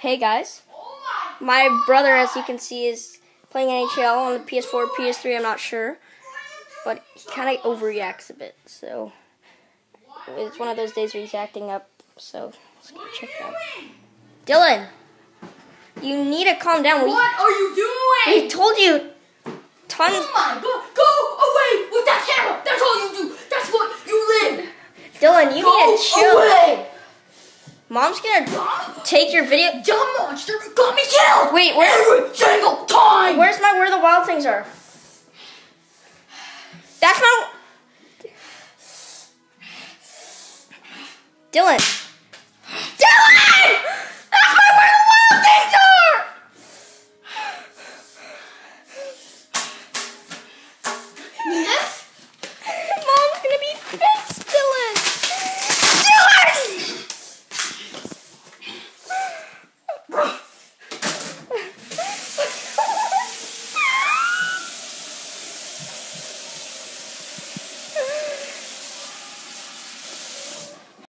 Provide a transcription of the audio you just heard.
Hey guys, my brother, as you can see, is playing NHL on the PS4, PS3. I'm not sure, but he kind of overreacts a bit. So it's one of those days where he's acting up. So let's go check it out. Dylan, you need to calm down. We, What are you doing? we told you tons. Oh my god, go away with that camera. That's all you do. That's what you live. Dylan, you Go need to chill. away. Mom's gonna Dumb, take your video. dumb monster got me killed. Wait, where- Every single time. Where's my where the wild things are? That's not. Dylan.